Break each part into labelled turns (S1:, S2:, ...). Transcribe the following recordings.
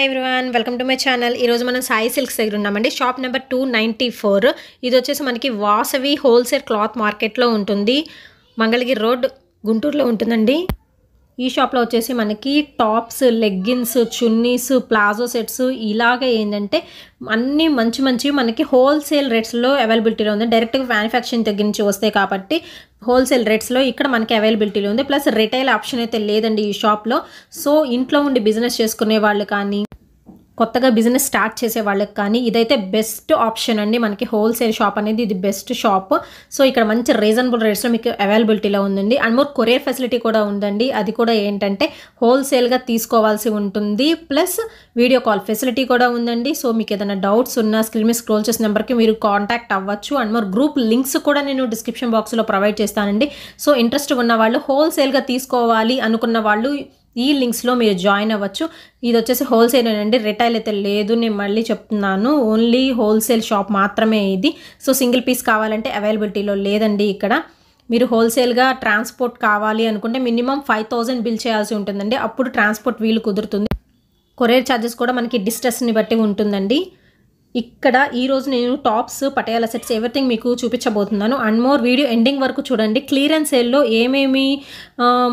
S1: Hi everyone welcome to my channel ఈరోజు మనం సాయి సిల్క్స్ దగ్గర ఉన్నామండి. Shop number two ninety four ఇది వచ్చేసి మనకి వాసవి హోల్సేల్ క్లాత్ మార్కెట్లో ఉంటుంది. మంగళగిరి రోడ్ గుంటూరులో ఉంటుందండి. ఈ షాప్లో వచ్చేసి మనకి tops leggings chunnis palazzo sets ఇలాగ ఏంటంటే అన్నీ మంచి మంచి మనకి హోల్సేల్ రేట్స్లో అవైలబిలిటీలో ఉంది. డైరెక్ట్గా మ్యానుఫ్యాక్చరింగ్ దగ్గర నుంచి వస్తాయి కాబట్టి హోల్సేల్ రేట్స్లో ఇక్కడ మనకి అవైలబిలిటీలో ఉంది. ప్లస్ రిటైల్ ఆప్షన్ అయితే లేదండి ఈ షాప్లో సో ఇంట్లో ఉండి బిజినెస్ చేసుకునే వాళ్ళు కానీ కొత్తగా బిజినెస్ స్టార్ట్ చేసే వాళ్ళకి కానీ ఇదైతే బెస్ట్ ఆప్షన్ అండి. మనకి హోల్సేల్ షాప్ అనేది ఇది బెస్ట్ షాప్ సో ఇక్కడ మంచి రీజనబుల్ రేట్స్లో మీకు అవైలబిలిటీలో ఉందండి. అండ్ మోర్ కొరియర్ ఫెసిలిటీ కూడా ఉందండి. అది కూడా ఏంటంటే హోల్సేల్గా తీసుకోవాల్సి ఉంటుంది. ప్లస్ వీడియో కాల్ ఫెసిలిటీ కూడా ఉందండి. సో మీకు ఏదైనా డౌట్స్ ఉన్నా స్క్రీన్ మీద స్క్రోల్ చేసిన నెంబర్కి మీరు కాంటాక్ట్ అవ్వచ్చు. అండ్ మోర్ గ్రూప్ లింక్స్ కూడా నేను డిస్క్రిప్షన్ బాక్స్లో ప్రొవైడ్ చేస్తానండి. సో ఇంట్రెస్ట్ ఉన్న వాళ్ళు హోల్సేల్గా తీసుకోవాలి అనుకున్న వాళ్ళు ఈ లింక్స్లో మీరు జాయిన్ అవ్వచ్చు. ఇది వచ్చేసి హోల్సేల్ అండి. రిటైల్ అయితే లేదు నేను మళ్ళీ చెప్తున్నాను. ఓన్లీ హోల్సేల్ షాప్ మాత్రమే ఇది. సో సింగిల్ పీస్ కావాలంటే అవైలబిలిటీలో లేదండి ఇక్కడ. మీరు హోల్సేల్గా ట్రాన్స్పోర్ట్ కావాలి అనుకుంటే మినిమం ఫైవ్ థౌజండ్ బిల్ చేయాల్సి ఉంటుందండి. అప్పుడు ట్రాన్స్పోర్ట్ వీలు కుదురుతుంది. కొరియర్ ఛార్జెస్ కూడా మనకి డిస్టెన్స్ని బట్టి ఉంటుందండి. ఇక్కడ ఈరోజు నేను టాప్స్ పటియాల సెట్స్ ఎవ్రీథింగ్ మీకు చూపించబోతున్నాను. అండ్ మోర్ వీడియో ఎండింగ్ వరకు చూడండి. క్లియరెన్స్ సేల్లో ఏమేమి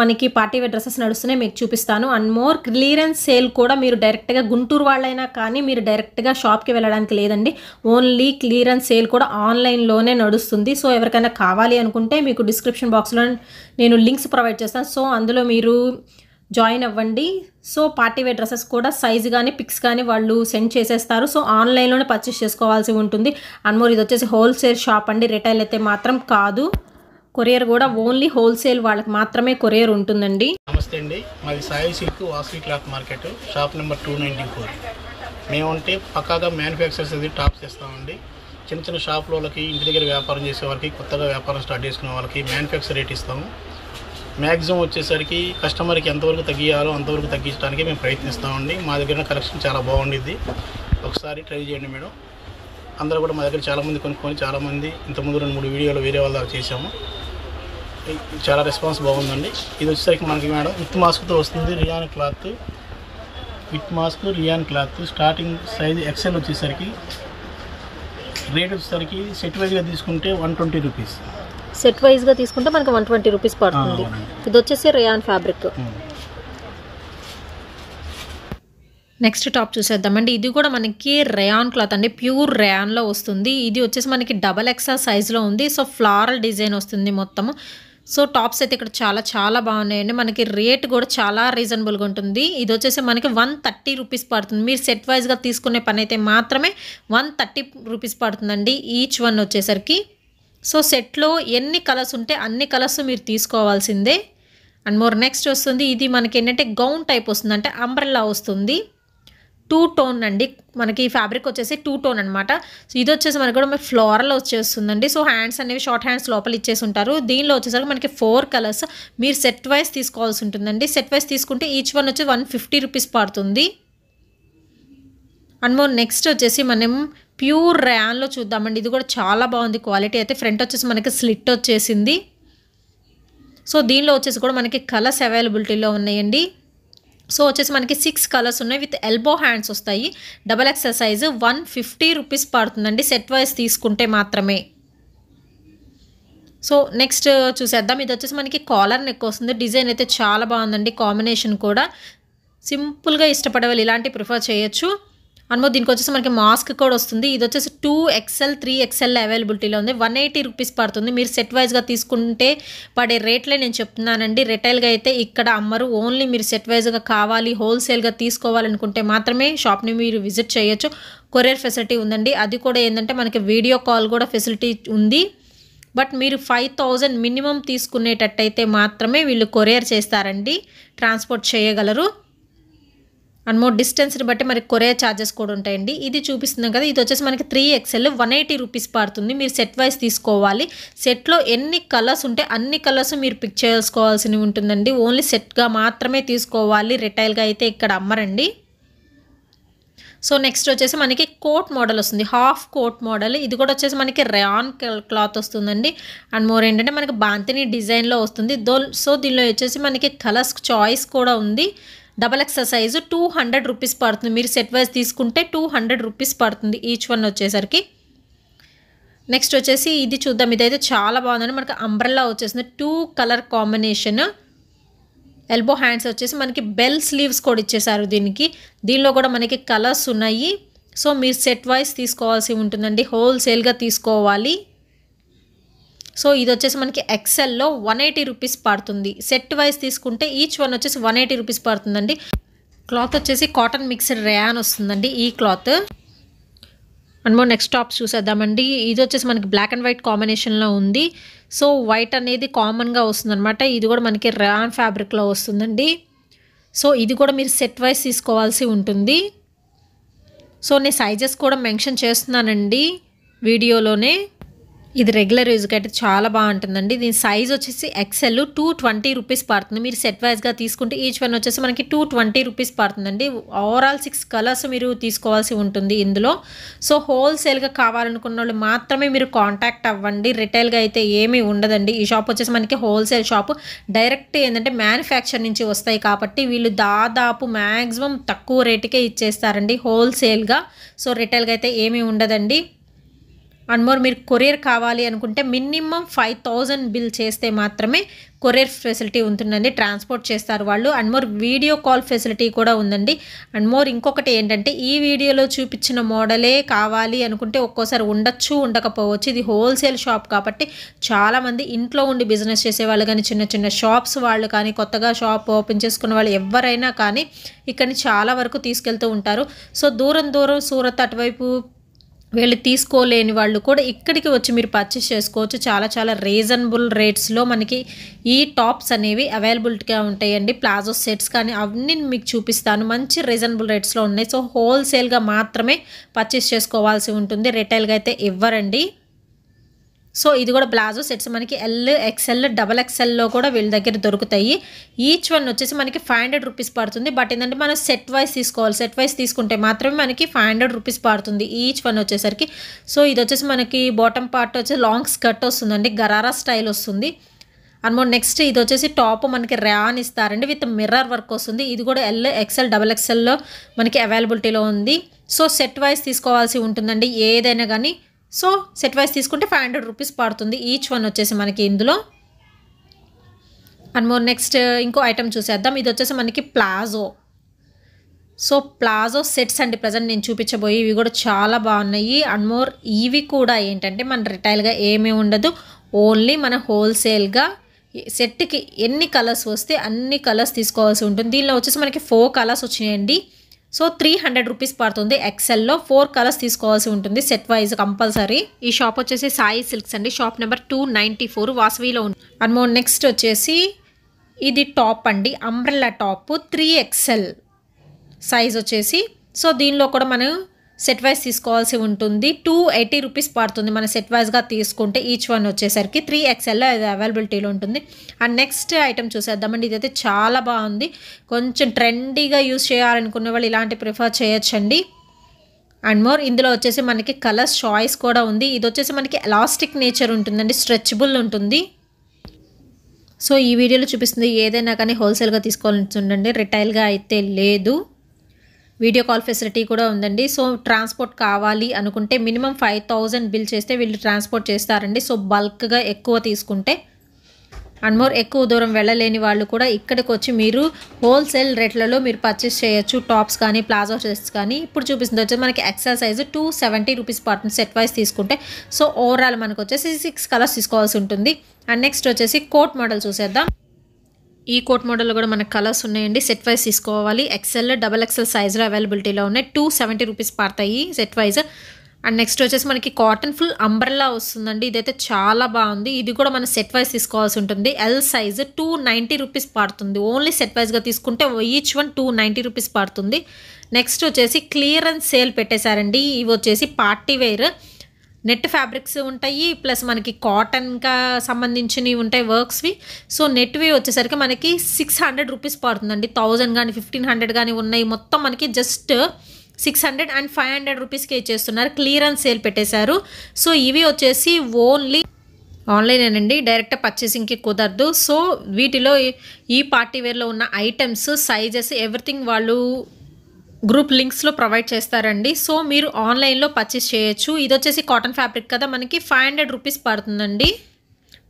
S1: మనకి పార్టీ వేర్ డ్రెస్సెస్ నడుస్తున్నాయి మీకు చూపిస్తాను. అండ్ మోర్ క్లియరెన్స్ సేల్ కూడా మీరు డైరెక్ట్గా గుంటూరు వాళ్ళైనా కానీ మీరు డైరెక్ట్గా షాప్కి వెళ్ళడానికి లేదండి. ఓన్లీ క్లియరెన్స్ సేల్ కూడా ఆన్లైన్లోనే నడుస్తుంది. సో ఎవరికైనా కావాలి అనుకుంటే మీకు డిస్క్రిప్షన్ బాక్స్లో నేను లింక్స్ ప్రొవైడ్ చేస్తాను. సో అందులో మీరు జాయిన్ అవ్వండి. సో పార్టీ వేర్ డ్రెస్సెస్ కూడా సైజ్ కానీ పిక్స్ కానీ వాళ్ళు సెండ్ చేసేస్తారు. సో ఆన్లైన్లోనే పర్చేస్ చేసుకోవాల్సి ఉంటుంది. అన్మోర్ మోర్ ఇది వచ్చేసి హోల్సేల్ షాప్ అండి. రిటైల్ అయితే మాత్రం కాదు. కొరియర్ కూడా ఓన్లీ హోల్సేల్ వాళ్ళకి మాత్రమే కొరియర్ ఉంటుందండి.
S2: నమస్తే అండి. మాది Sai Silk Vasavi cloth market. Shop number two ninety four. మేముంటే పక్కాగా మ్యానుఫ్యాక్చర్స్ అది టాప్స్ ఇస్తామండి చిన్న చిన్న షాప్ వాళ్ళకి ఇంటి దగ్గర వ్యాపారం చేసే వాళ్ళకి కొత్తగా వ్యాపారం స్టార్ట్ చేసుకునే వాళ్ళకి మ్యానుఫ్యాక్చర్ రేట్ ఇస్తాము. మ్యాక్సిమం వచ్చేసరికి కస్టమర్కి ఎంతవరకు తగ్గియాలో అంతవరకు తగ్గించడానికి మేము ప్రయత్నిస్తామండి. మా దగ్గర కలెక్షన్ చాలా బాగుండిద్ది. ఒకసారి ట్రై చేయండి మేడం. అందరూ కూడా మా దగ్గర చాలామంది కొనుక్కొని చాలామంది ఇంతకుముందు రెండు మూడు వీడియోలు వేరే వాళ్ళ దగ్గర చేసాము చాలా రెస్పాన్స్ బాగుందండి. ఇది వచ్చేసరికి మనకి మేడం విత్ మాస్క్తో వస్తుంది rayon cloth. With mask rayon cloth. Starting size XL వచ్చేసరికి రేట్ వచ్చేసరికి సెట్ వైజ్గా తీసుకుంటే వన్ ట్వంటీ రూపీస్.
S1: సెట్ వైజ్గా తీసుకుంటే మనకి వన్ ట్వంటీ రూపీస్ పడుతుంది. ఇది వచ్చేసి రేయాన్ ఫ్యాబ్రిక్ నెక్స్ట్ టాప్ చూసేద్దామండి. ఇది కూడా మనకి రేయాన్ క్లాత్ అండి. ప్యూర్ రేయాన్లో వస్తుంది. ఇది వచ్చేసి మనకి డబల్ ఎక్సెల్ సైజ్లో ఉంది. సో ఫ్లారల్ డిజైన్ వస్తుంది మొత్తము. సో టాప్స్ అయితే ఇక్కడ చాలా చాలా బాగున్నాయండి. మనకి రేట్ కూడా చాలా రీజనబుల్గా ఉంటుంది. ఇది వచ్చేసి మనకి వన్ థర్టీ రూపీస్ పడుతుంది. మీరు సెట్ వైజ్గా తీసుకునే పని అయితే మాత్రమే వన్ థర్టీ రూపీస్ పడుతుందండి. ఈచ్ వన్ వచ్చేసరికి. సో సెట్లో ఎన్ని కలర్స్ ఉంటే అన్ని కలర్స్ మీరు తీసుకోవాల్సిందే. అండ్ మోర్ నెక్స్ట్ వస్తుంది ఇది మనకి ఏంటంటే గౌన్ టైప్ వస్తుంది అంటే అంబ్రెల్లా వస్తుంది. టూ టోన్ అండి మనకి ఫ్యాబ్రిక్ వచ్చేసి టూ టోన్ అనమాట సో ఇది వచ్చేసి మనకి కూడా ఫ్లోరల్ వచ్చేస్తుందండి. సో హ్యాండ్స్ అనేవి షార్ట్ హ్యాండ్స్ లోపల ఇచ్చేసి ఉంటారు దీనిలో వచ్చేసరికి మనకి ఫోర్ కలర్స్ మీరు సెట్ వైస్ తీసుకోవాల్సి ఉంటుందండి. సెట్ వైస్ తీసుకుంటే ఈచ్ వన్ వచ్చి వన్ ఫిఫ్టీ రూపీస్ పడుతుంది. అండ్ మోర్ నెక్స్ట్ వచ్చేసి మనం ప్యూర్ ర్యాన్లో చూద్దామండి. ఇది కూడా చాలా బాగుంది క్వాలిటీ. అయితే ఫ్రంట్ వచ్చేసి మనకి స్లిట్ వచ్చేసింది. సో దీనిలో వచ్చేసి కూడా మనకి కలర్స్ అవైలబిలిటీలో ఉన్నాయండి. సో వచ్చేసి మనకి సిక్స్ కలర్స్ ఉన్నాయి. విత్ ఎల్బో హ్యాండ్స్ వస్తాయి. Double XL size one fifty rupees పడుతుందండి. సెట్ వైజ్ తీసుకుంటే మాత్రమే. సో నెక్స్ట్ చూసేద్దాం. ఇది వచ్చేసి మనకి కాలర్ నెక్ వస్తుంది. డిజైన్ అయితే చాలా బాగుందండి. కాంబినేషన్ కూడా. సింపుల్గా ఇష్టపడే వాళ్ళు ప్రిఫర్ చేయొచ్చు. అనుమో దీనికి వచ్చేసి మనకి మాస్క్ కూడా వస్తుంది. ఇది వచ్చేసి టూ ఎక్స్ఎల్ త్రీ ఎక్స్ఎల్ అవైలబిలిటీలో ఉంది. వన్ ఎయిటీ రూపీస్ పడుతుంది. మీరు సెట్ వైజ్గా తీసుకుంటే పడే రేట్లే నేను చెప్తున్నానండి. రిటైల్గా అయితే ఇక్కడ అమ్మరు. ఓన్లీ మీరు సెట్ వైజ్గా కావాలి హోల్సేల్గా తీసుకోవాలనుకుంటే మాత్రమే షాప్ని మీరు విజిట్ చేయొచ్చు. కొరియర్ ఫెసిలిటీ ఉందండి. అది కూడా ఏంటంటే మనకి వీడియో కాల్ కూడా ఫెసిలిటీ ఉంది. బట్ మీరు ఫైవ్ థౌజండ్ మినిమం తీసుకునేటట్టయితే మాత్రమే వీళ్ళు కొరియర్ చేస్తారండి. ట్రాన్స్పోర్ట్ చేయగలరు. అండ్ మోర్ డిస్టెన్స్ని బట్టి మరి కొరియర్ ఛార్జెస్ కూడా ఉంటాయండి. ఇది చూపిస్తున్నాం కదా ఇది వచ్చేసి మనకి three XL one eighty rupees పడుతుంది. మీరు సెట్ వైజ్ తీసుకోవాలి. సెట్లో ఎన్ని కలర్స్ ఉంటే అన్ని కలర్స్ మీరు పిక్ చేసుకోవాల్సి ఉంటుందండి. ఓన్లీ సెట్గా మాత్రమే తీసుకోవాలి. రిటైల్గా అయితే ఇక్కడ అమ్మరండి. సో నెక్స్ట్ వచ్చేసి మనకి కోట్ మోడల్ వస్తుంది. హాఫ్ కోట్ మోడల్ ఇది కూడా వచ్చేసి మనకి రయాన్ క్లాత్ వస్తుందండి. అండ్ మోర్ ఏంటంటే మనకి బాంతిని డిజైన్లో వస్తుంది. దో సో దీనిలో వచ్చేసి మనకి కలర్స్ చాయిస్ కూడా ఉంది. Double XL size two hundred rupees పడుతుంది. మీరు సెట్ వైజ్ తీసుకుంటే టూ హండ్రెడ్ రూపీస్ పడుతుంది ఈచ్ వన్ వచ్చేసరికి. నెక్స్ట్ వచ్చేసి ఇది చూద్దాం. ఇదైతే చాలా బాగుందండి. మనకి అంబ్రెల్లా వచ్చేసింది. Two colour combination elbow hands వచ్చేసి మనకి బెల్ స్లీవ్స్ కూడా ఇచ్చేసారు దీనికి. దీనిలో కూడా మనకి కలర్స్ ఉన్నాయి. సో మీరు సెట్ వైజ్ తీసుకోవాల్సి ఉంటుందండి. హోల్సేల్గా తీసుకోవాలి. సో ఇది వచ్చేసి మనకి ఎక్సెల్లో వన్ ఎయిటీ రూపీస్ పడుతుంది. సెట్ వైజ్ తీసుకుంటే ఈచ్ వన్ వచ్చేసి వన్ ఎయిటీ రూపీస్ పడుతుందండి. క్లాత్ వచ్చేసి కాటన్ మిక్స్డ్ రేయాన్ వస్తుందండి ఈ cloth and more next tops చూసేద్దామండి. ఇది వచ్చేసి మనకి బ్లాక్ అండ్ వైట్ కాంబినేషన్లో ఉంది. సో వైట్ అనేది కామన్గా వస్తుందన్నమాట. ఇది కూడా మనకి ర్యాన్ ఫ్యాబ్రిక్లో వస్తుందండి. సో ఇది కూడా మీరు సెట్ వైజ్ తీసుకోవాల్సి ఉంటుంది. సో నేను సైజెస్ కూడా మెన్షన్ చేస్తున్నానండి వీడియోలోనే. ఇది రెగ్యులర్ యూజ్కి అయితే చాలా బాగుంటుందండి. దీని సైజ్ వచ్చేసి ఎక్సెల్ టూ ట్వంటీ రూపీస్ పడుతుంది. మీరు సెట్ వైజ్గా తీసుకుంటే ఈచ్ వన్ వచ్చేసి మనకి టూ ట్వంటీ రూపీస్ పడుతుందండి. ఓవరాల్ సిక్స్ కలర్స్ మీరు తీసుకోవాల్సి ఉంటుంది ఇందులో. సో హోల్సేల్గా కావాలనుకున్న వాళ్ళు మాత్రమే మీరు కాంటాక్ట్ అవ్వండి. రిటైల్గా అయితే ఏమీ ఉండదండి. ఈ షాప్ వచ్చేసి మనకి హోల్సేల్ షాప్ డైరెక్ట్ ఏంటంటే మ్యానుఫ్యాక్చర్ నుంచి వస్తాయి కాబట్టి వీళ్ళు దాదాపు మ్యాక్సిమం తక్కువ రేటుకే ఇచ్చేస్తారండి హోల్సేల్గా సో రిటైల్గా అయితే ఏమీ ఉండదండి. అండ్ మోర్ మీరు కొరియర్ కావాలి అనుకుంటే మినిమం ఫైవ్ థౌజండ్ బిల్ చేస్తే మాత్రమే కొరియర్ ఫెసిలిటీ ఉంటుందండి ట్రాన్స్పోర్ట్ చేస్తారు వాళ్ళు. And more video call facility కూడా ఉందండి. అండ్ మోర్ ఇంకొకటి ఏంటంటే ఈ వీడియోలో చూపించిన మోడలే కావాలి అనుకుంటే ఒక్కోసారి ఉండొచ్చు ఉండకపోవచ్చు. ఇది హోల్సేల్ షాప్ కాబట్టి చాలామంది ఇంట్లో ఉండి బిజినెస్ చేసే వాళ్ళు కానీ చిన్న చిన్న షాప్స్ వాళ్ళు కానీ కొత్తగా షాప్ ఓపెన్ చేసుకున్న వాళ్ళు ఎవరైనా కానీ ఇక్కడిని చాలా వరకు తీసుకెళ్తూ ఉంటారు. సో దూరం దూరం సూరత్ అటువైపు వీళ్ళు తీసుకోలేని వాళ్ళు కూడా ఇక్కడికి వచ్చి మీరు పర్చేస్ చేసుకోవచ్చు. చాలా చాలా రీజనబుల్ రేట్స్లో మనకి ఈ టాప్స్ అనేవి అవైలబిలిటీగా ఉంటాయండి. ప్లాజో సెట్స్ కానీ అవన్నీ మీకు చూపిస్తాను. మంచి రీజనబుల్ రేట్స్లో ఉన్నాయి. సో హోల్సేల్గా మాత్రమే పర్చేస్ చేసుకోవాల్సి ఉంటుంది. రిటైల్గా అయితే ఇవ్వరండి. సో ఇది కూడా ప్లాజో సెట్స్ మనకి ఎల్ ఎక్స్ఎల్ డబల్ ఎక్స్ఎల్లో కూడా వీళ్ళ దగ్గర దొరుకుతాయి. ఈచ్ వన్ వచ్చేసి మనకి ఫైవ్ హండ్రెడ్ రూపీస్ పడుతుంది. బట్ ఏంటంటే మనం సెట్ వైజ్ తీసుకోవాలి. సెట్ వైజ్ తీసుకుంటే మాత్రమే మనకి ఫైవ్ హండ్రెడ్ రూపీస్ పడుతుంది ఈచ్ వన్ వచ్చేసరికి. సో ఇది వచ్చేసి మనకి బాటమ్ పార్ట్ వచ్చి లాంగ్ స్కర్ట్ వస్తుందండి. గరారా స్టైల్ వస్తుంది. అనమాట నెక్స్ట్ ఇది వచ్చేసి టాప్ మనకి ర్యాన్ ఇస్తారండి. విత్ మిర్రర్ వర్క్ వస్తుంది. ఇది కూడా ఎల్ ఎక్స్ఎల్ డబల్ ఎక్స్ఎల్లో మనకి అవైలబిలిటీలో ఉంది. సో సెట్ వైజ్ తీసుకోవాల్సి ఉంటుందండి. ఏదైనా కానీ సో సెట్ వైస్ తీసుకుంటే ఫైవ్ హండ్రెడ్ రూపీస్ పడుతుంది. ఈచ్ వన్ వచ్చేసి మనకి ఇందులో. అండ్ మోర్ నెక్స్ట్ ఇంకో ఐటమ్ చూసేద్దాం. ఇది వచ్చేసి మనకి ప్లాజో. సో ప్లాజో సెట్స్ అండి ప్రజెంట్ నేను చూపించబోయి. ఇవి కూడా చాలా బాగున్నాయి. అండ్ మోర్ ఇవి కూడా ఏంటంటే మన రిటైల్గా ఏమీ ఉండదు. ఓన్లీ మన హోల్సేల్గా సెట్కి ఎన్ని కలర్స్ వస్తే అన్ని కలర్స్ తీసుకోవాల్సి ఉంటుంది. దీనిలో వచ్చేసి మనకి ఫోర్ కలర్స్ వచ్చినాయండి. సో త్రీ హండ్రెడ్ రూపీస్ పడుతుంది ఎక్సెల్లో ఫోర్ కలర్స్ తీసుకోవాల్సి ఉంటుంది. సెట్ వైజ్ కంపల్సరీ ఈ షాప్ వచ్చేసి సాయి సిల్క్స్ అండి. Shop number two ninety four వాసవిలో ఉంది. అండ్ మోర్ నెక్స్ట్ వచ్చేసి ఇది టాప్ అండి. Umbrella top three XL size వచ్చేసి. సో దీనిలో కూడా మనం సెట్ వైజ్ తీసుకోవాల్సి ఉంటుంది. టూ ఎయిటీ రూపీస్ పడుతుంది. మన సెట్ వైజ్గా తీసుకుంటే ఈచ్ వన్ వచ్చేసరికి త్రీ ఎక్స్ఎల్లో అది అవైలబిలిటీలో ఉంటుంది. అండ్ నెక్స్ట్ ఐటమ్ చూసేద్దామండి. ఇదైతే చాలా బాగుంది. కొంచెం ట్రెండీగా యూస్ చేయాలనుకునే వాళ్ళు ఇలాంటి ప్రిఫర్ చేయొచ్చండి. అండ్ మోర్ ఇందులో వచ్చేసి మనకి కలర్స్ చాయిస్ కూడా ఉంది. ఇది వచ్చేసి మనకి ఎలాస్టిక్ నేచర్ ఉంటుందండి. స్ట్రెచబుల్ ఉంటుంది. సో ఈ వీడియోలో చూపిస్తుంది ఏదైనా కానీ హోల్సేల్గా తీసుకోవాలని ఉండండి రిటైల్గా అయితే లేదు. వీడియో కాల్ ఫెసిలిటీ కూడా ఉందండి. సో ట్రాన్స్పోర్ట్ కావాలి అనుకుంటే మినిమం ఫైవ్ థౌజండ్ బిల్ చేస్తే వీళ్ళు ట్రాన్స్పోర్ట్ చేస్తారండి. సో బల్క్గా ఎక్కువ తీసుకుంటే అండ్ మోర్ ఎక్కువ దూరం వెళ్ళలేని వాళ్ళు కూడా ఇక్కడికి వచ్చి మీరు హోల్సేల్ రేట్లలో మీరు పర్చేస్ చేయొచ్చు. టాప్స్ కానీ ప్లాజో డ్రెస్ కానీ ఇప్పుడు చూపిస్తుంది. వచ్చి మనకి XL size two seventy rupees పడుతుంది సెట్ వైజ్ తీసుకుంటే. సో ఓవరాల్ మనకు వచ్చేసి సిక్స్ కలర్స్ తీసుకోవాల్సి ఉంటుంది. అండ్ నెక్స్ట్ వచ్చేసి కోట్ మోడల్ చూసేద్దాం. ఈ కోట్ మోడల్లో కూడా మనకు కలర్స్ ఉన్నాయండి. సెట్ వైజ్ తీసుకోవాలి. ఎక్సెల్ డబల్ ఎక్సెల్ సైజ్లో అవైలబిలిటీలో ఉన్నాయి. టూ సెవెంటీ రూపీస్ పడతాయి సెట్ వైజ్ అండ్ నెక్స్ట్ వచ్చేసి మనకి కాటన్ ఫుల్ అంబ్రెల్లా వస్తుందండి. ఇదైతే చాలా బాగుంది. ఇది కూడా మనం సెట్ వైజ్ తీసుకోవాల్సి ఉంటుంది. L size two ninety rupees పడుతుంది. ఓన్లీ సెట్ వైజ్గా తీసుకుంటే each one two ninety rupees పడుతుంది. నెక్స్ట్ వచ్చేసి క్లియరెన్స్ సేల్ పెట్టేశారండి. ఇవి వచ్చేసి పార్టీ వేర్ నెట్ ఫ్యాబ్రిక్స్ ఉంటాయి ప్లస్ మనకి కాటన్గా సంబంధించినవి ఉంటాయి వర్క్స్వి. సో నెట్వి వచ్చేసరికి మనకి సిక్స్ హండ్రెడ్ రూపీస్ పడుతుందండి. థౌజండ్ కానీ ఫిఫ్టీన్ హండ్రెడ్ కానీ ఉన్నాయి. మొత్తం మనకి just six hundred and five hundred రూపీస్కి ఇచ్చేస్తున్నారు. క్లియరెన్స్ సేల్ పెట్టేశారు. సో ఇవి వచ్చేసి ఓన్లీ ఆన్లైనేనండి. డైరెక్ట్ పర్చేసింగ్కి కుదరదు. సో వీటిలో ఈ- ఈ పార్టీ వేర్లో ఉన్న ఐటమ్స్ సైజెస్ ఎవ్రీథింగ్ వాళ్ళు గ్రూప్ లింక్స్లో ప్రొవైడ్ చేస్తారండి. సో మీరు ఆన్లైన్లో పర్చేస్ చేయొచ్చు. ఇది వచ్చేసి కాటన్ ఫ్యాబ్రిక్ కదా మనకి ఫైవ్ హండ్రెడ్ రూపీస్ పడుతుందండి.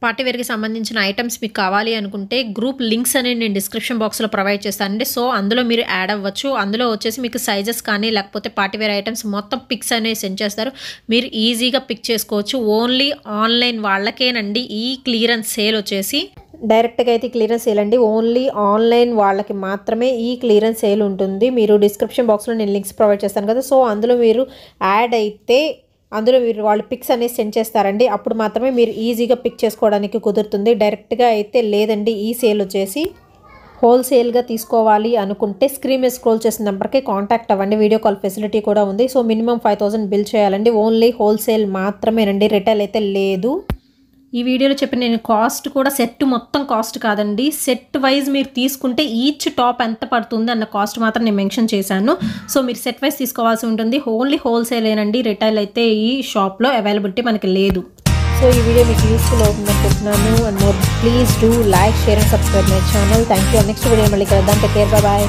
S1: పార్టీవేర్కి సంబంధించిన ఐటమ్స్ మీకు కావాలి అనుకుంటే గ్రూప్ లింక్స్ అనేది నేను డిస్క్రిప్షన్ బాక్స్లో ప్రొవైడ్ చేస్తానండి. సో అందులో మీరు యాడ్ అవ్వచ్చు. అందులో వచ్చేసి మీకు సైజెస్ కానీ లేకపోతే పార్టీవేర్ ఐటమ్స్ మొత్తం పిక్స్ అనేవి సెండ్ చేస్తారు. మీరు ఈజీగా పిక్ చేసుకోవచ్చు. ఓన్లీ ఆన్లైన్ వాళ్ళకేనండి ఈ క్లియరెన్స్ సేల్ వచ్చేసి. డైరెక్ట్గా అయితే క్లియరెన్స్ సేల్ అండి. ఓన్లీ ఆన్లైన్ వాళ్ళకి మాత్రమే ఈ క్లియరెన్స్ సేల్ ఉంటుంది. మీరు డిస్క్రిప్షన్ బాక్స్లో నేను లింక్స్ ప్రొవైడ్ చేస్తాను కదా. సో అందులో మీరు యాడ్ అయితే అందులో మీరు వాళ్ళు పిక్స్ అనేది సెండ్ చేస్తారండి. అప్పుడు మాత్రమే మీరు ఈజీగా పిక్ చేసుకోవడానికి కుదురుతుంది. డైరెక్ట్గా అయితే లేదండి. ఈ సేల్ వచ్చేసి హోల్సేల్గా తీసుకోవాలి అనుకుంటే స్క్రీన్ మీద స్క్రోల్ చేసిన నెంబర్కి కాంటాక్ట్ అవ్వండి. వీడియో కాల్ ఫెసిలిటీ కూడా ఉంది. So minimum five thousand bill చేయాలండి. ఓన్లీ హోల్సేల్ మాత్రమేనండి. రిటైల్ అయితే లేదు. ఈ వీడియోలో చెప్పిన నేను కాస్ట్ కూడా సెట్ మొత్తం కాస్ట్ కాదండి. సెట్ వైజ్ మీరు తీసుకుంటే ఈచ్ టాప్ ఎంత పడుతుంది అన్న కాస్ట్ మాత్రం నేను మెన్షన్ చేశాను. సో మీరు సెట్ వైజ్ తీసుకోవాల్సి ఉంటుంది. ఓన్లీ హోల్సేలేనండి రిటైల్ అయితే ఈ షాప్లో అవైలబిలిటీ మనకి లేదు. సో ఈ వీడియో మీకు యూస్ఫుల్ అవుతుంది అనుకుంటున్నాను and more please do like share and subscribe my channel thank you next video మళ్ళీ కలుద్దాం. Take care bye